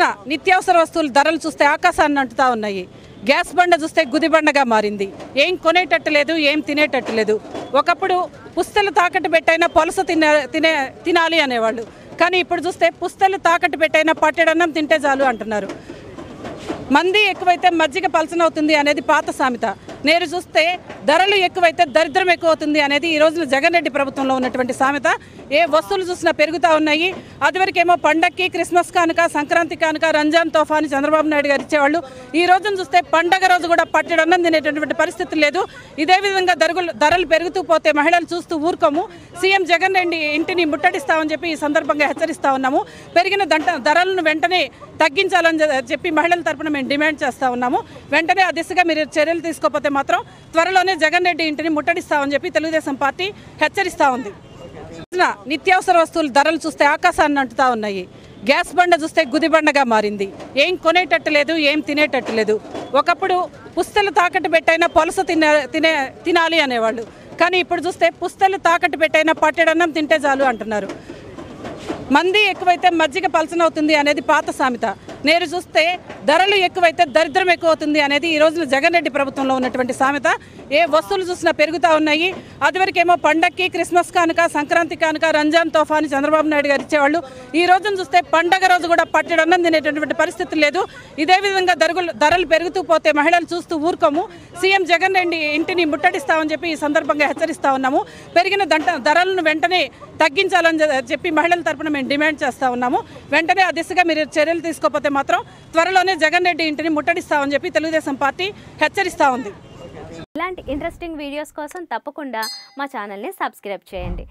నా నిత్యావసర వస్తువుల ధరలు చూస్తే ఆకాశాన్ని అంటుతా ఉన్నాయి. గ్యాస్ బండ చూస్తే గుదిబండగా మారింది. ఏం కొనేటట్టు లేదు ఏం తినేటట్టు లేదు. ఒకప్పుడు పుస్తలు తాకట్టు పెట్టైనా పొలస తినే తినే తినాలి అనేవాళ్ళు. కానీ ఇప్పుడు చూస్తే పుస్తలు తాకట్టు పెట్టైనా పట్టెడన్నం తింటే చాలు అంటున్నారు. మంది ఎక్కువైతే మజ్జిగ పలసనవుతుంది అనేది పాత సామెత. నేను చూస్తే ధరలు ఎక్కువైతే దరిద్రం ఎక్కువ అవుతుంది అనేది ఈ రోజున జగన్ రెడ్డి ప్రభుత్వంలో ఉన్నటువంటి సామెత. ఏ వస్తువులు చూసినా పెరుగుతూ ఉన్నాయి. అదివరకేమో పండక్కి క్రిస్మస్ కానుక సంక్రాంతి కానుక రంజాన్ తోఫాని చంద్రబాబు నాయుడు గారు ఇచ్చేవాళ్ళు. ఈ రోజున చూస్తే పండగ రోజు కూడా పట్టడం తినేటటువంటి పరిస్థితి లేదు. ఇదే విధంగా ధరలు ధరలు పెరుగుతూ పోతే మహిళలు చూస్తూ ఊరుకోము. సీఎం జగన్ రెడ్డి ఇంటిని ముట్టడిస్తామని చెప్పి ఈ సందర్భంగా హెచ్చరిస్తా ఉన్నాము. పెరిగిన దంట ధరలను వెంటనే తగ్గించాలని చెప్పి మహిళల తరపున మేము డిమాండ్ చేస్తూ ఉన్నాము. వెంటనే ఆ దిశగా మీరు చర్యలు తీసుకోకపోతే మాత్రం త్వరలోనే జగన్ రెడ్డి ఇంటిని ముట్టడిస్తామని చెప్పి తెలుగుదేశం పార్టీ హెచ్చరిస్తూ ఉంది. నిత్యావసర వస్తువుల ధరలు చూస్తే ఆకాశాన్ని అంటుతా ఉన్నాయి. గ్యాస్ బండ చూస్తే గుదిబండగా మారింది. ఏం కొనేటట్టు లేదు ఏం తినేటట్టు లేదు. ఒకప్పుడు పుస్తలు తాకట్టు పెట్టైనా పొలస తినే తినే తినాలి అనేవాళ్ళు. కానీ ఇప్పుడు చూస్తే పుస్తలు తాకట్టు పెట్టైనా పట్టెడన్నం తింటే చాలు అంటున్నారు. మంది ఎక్కువైతే మజ్జిగ పలసనవుతుంది అనేది పాత సామెత. నేను చూస్తే ధరలు ఎక్కువైతే దరిద్రం ఎక్కువ అవుతుంది అనేది ఈ రోజున జగన్ రెడ్డి ప్రభుత్వంలో ఉన్నటువంటి సామెత. ఏ వస్తువులు చూసినా పెరుగుతూ ఉన్నాయి. అదివరకేమో పండక్కి క్రిస్మస్ కానుక సంక్రాంతి కానుక రంజాన్ తోఫాని చంద్రబాబు నాయుడు గారు ఇచ్చేవాళ్ళు. ఈ రోజున చూస్తే పండగ రోజు కూడా పట్టడం తినేటటువంటి పరిస్థితి లేదు. ఇదే విధంగా ధరలు ధరలు పెరుగుతూ పోతే మహిళలు చూస్తూ ఊరుకోము. సీఎం జగన్ రెడ్డి ఇంటిని ముట్టడిస్తామని చెప్పి ఈ సందర్భంగా హెచ్చరిస్తా ఉన్నాము. పెరిగిన దంట ధరలను వెంటనే తగ్గించాలని చెప్పి మహిళల తరపున మేము డిమాండ్ చేస్తూ ఉన్నాము. వెంటనే ఆ దిశగా మీరు చర్యలు తీసుకోకపోతే మాత్రం త్వరలోనే జగన్ రెడ్డి ఇంటిని ముట్టడిస్తామని చెప్పి తెలుగుదేశం పార్టీ హెచ్చరిస్తూ ఉంది. ఇలాంటి ఇంట్రెస్టింగ్ వీడియోస్ కోసం తప్పకుండా మా ఛానల్ని సబ్స్క్రైబ్ చేయండి.